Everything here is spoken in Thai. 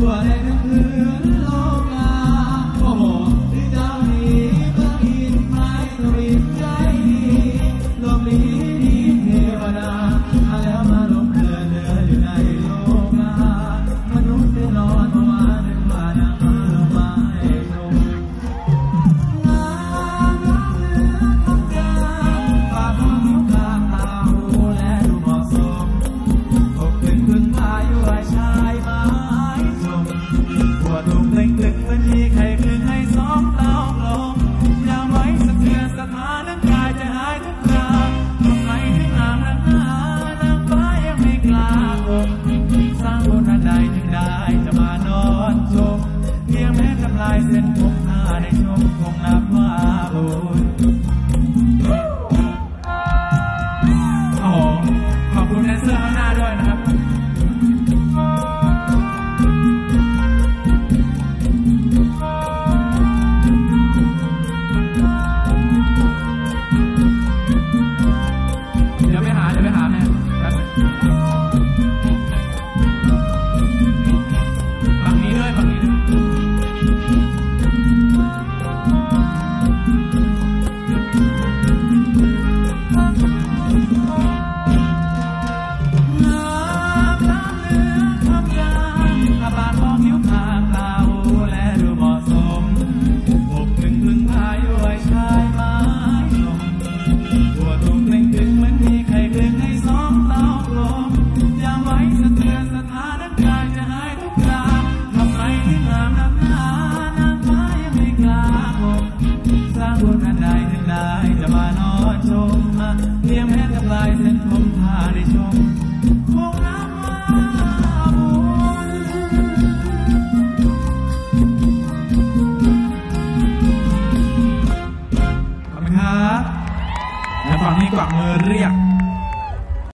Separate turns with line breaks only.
của đêm hướng lo จะมานอนชมเพียงแม้ทำลายเส้นผมหน้าในชมคงนับว่าบุญ สะเทือสถานกายจะหายทุกราทำไรที่งามน้ำหนาน้ำตายังไม่กล้าคงสร้างบนอันใดถึงไดจะมานอนชมเพียงแม้กัลายเส้นผมพาได้ชมคงน้ำมาบุญครับและฝั่งนี้กวักมือเรียก